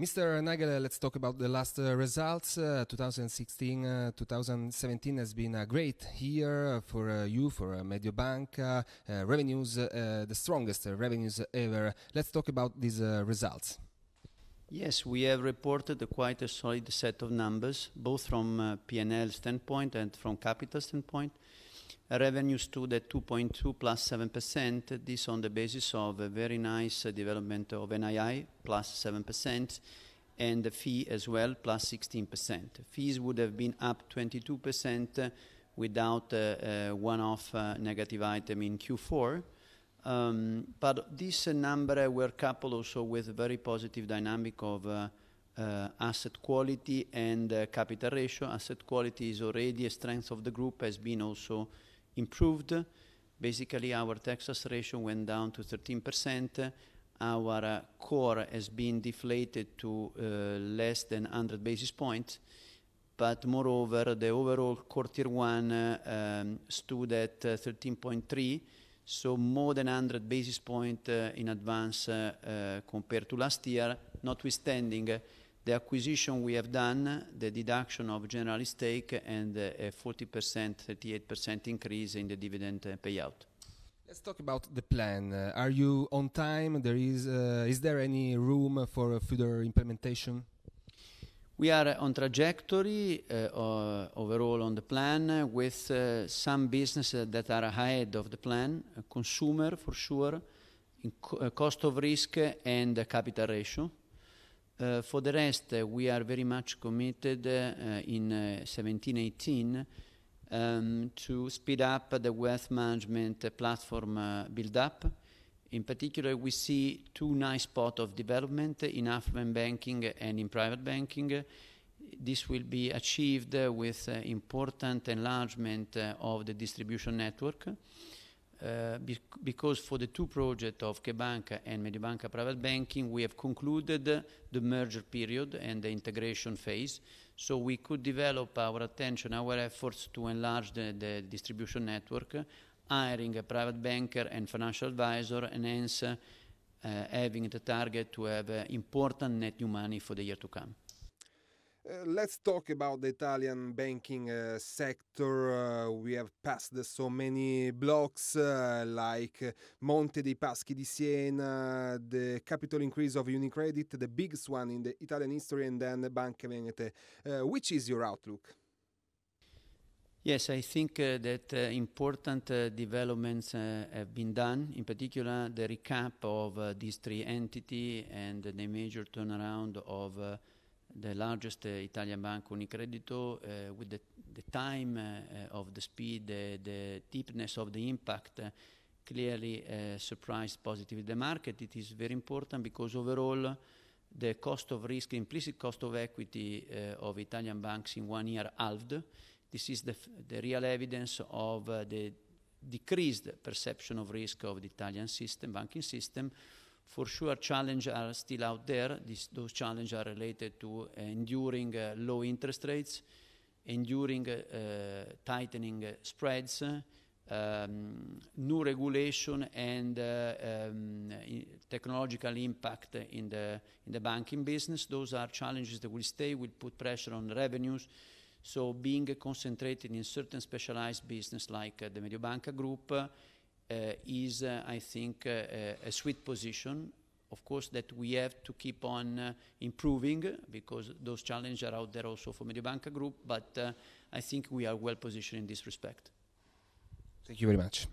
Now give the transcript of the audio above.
Mr. Nagel, let's talk about the last uh, results. Uh, 2016 uh, 2017 has been a great year for uh, you, for uh, Mediobanca. Uh, revenues, the strongest revenues ever. Let's talk about these results. Yes, we have reported a quite a solid set of numbers, both from P&L standpoint and from capital standpoint. Revenue stood at 2.2 plus 7%. This on the basis of a very nice development of NII, plus 7%, and the fee as well, plus 16%. Fees would have been up 22% without one-off uh, negative item in Q4. Um, but this number were coupled also with a very positive dynamic of uh, asset quality and capital ratio. Asset quality is already a strength of the group, has been also improved. Basically, our Texas ratio went down to 13%. Our uh, core has been deflated to uh, less than 100 basis points. But moreover, the overall core tier 1 uh, um, stood at 13.3, uh, so more than 100 basis points uh, in advance uh, compared to last year, notwithstanding the acquisition we have done, the deduction of Generali stake, and a 40%, 38% increase in the dividend uh, payout. Let's talk about the plan. Uh, are you on time? There is, uh, is there any room for further implementation? We are on trajectory uh, overall on the plan with some businesses that are ahead of the plan, consumer for sure, cost of risk and capital ratio. Uh, for the rest, uh, we are very much committed uh, in 17-18 um, to speed up the wealth management platform build-up. In particular, we see two nice spots of development in affluent banking and in private banking. This will be achieved with important enlargement of the distribution network. Uh, because for the two projects of CheBanca and Mediobanca Private Banking, we have concluded the merger period and the integration phase. So we could develop our attention, our efforts to enlarge the, distribution network, hiring a private banker and financial advisor, and hence uh, having the target to have uh, important net new money for the year to come. Uh, let's talk about the Italian banking uh, sector. Uh, we have passed so many blocks uh, like Monte dei Paschi di Siena, the capital increase of Unicredit, the biggest one in the Italian history, and then Banca Venete. Uh, which is your outlook? Yes, I think uh, that important developments have been done. In particular, the recap of these three entities and the major turnaround of the largest uh, Italian bank, Unicredito, uh, with the, the time uh, of the speed, the deepness of the impact, clearly surprised positively the market. It is very important because overall, the cost of risk, implicit cost of equity of Italian banks in one year halved. This is the, the real evidence of the decreased perception of risk of the Italian system, banking system, for sure, challenges are still out there. Those challenges are related to uh, enduring uh, low interest rates, enduring uh, tightening spreads, um, new regulation and uh, um, technological impact in the, in the banking business. Those are challenges that will stay, will put pressure on revenues. So being concentrated in certain specialized business like uh, the Mediobanca Group uh, is, uh, I think, uh, a sweet position. Of course, that we have to keep on improving because those challenges are out there also for Mediobanca Group, but I think we are well positioned in this respect. Thank you very much.